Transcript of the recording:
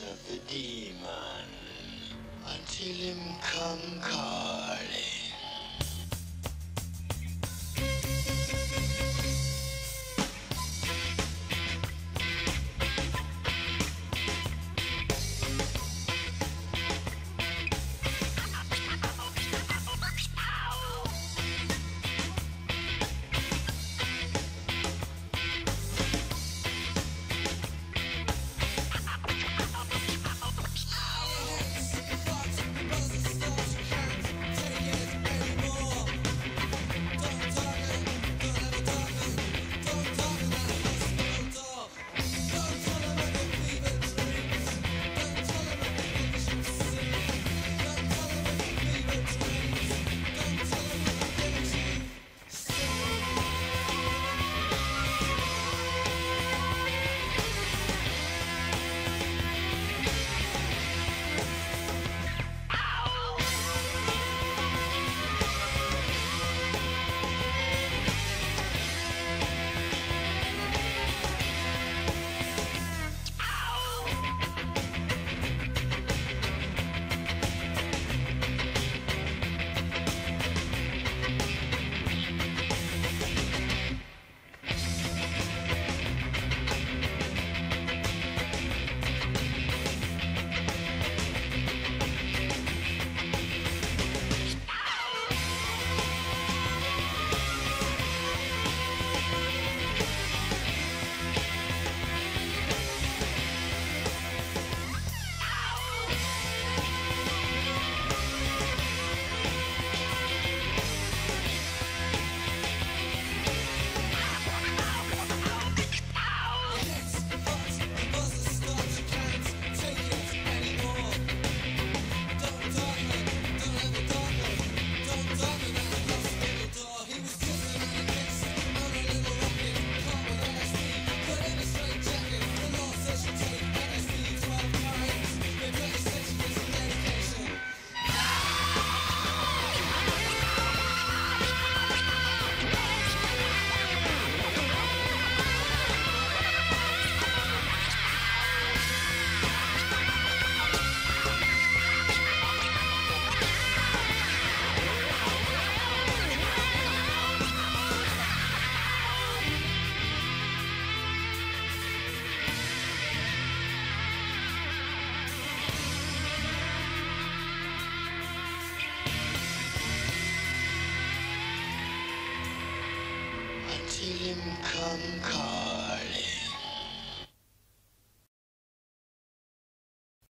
of the demon until him come, come. Come calling.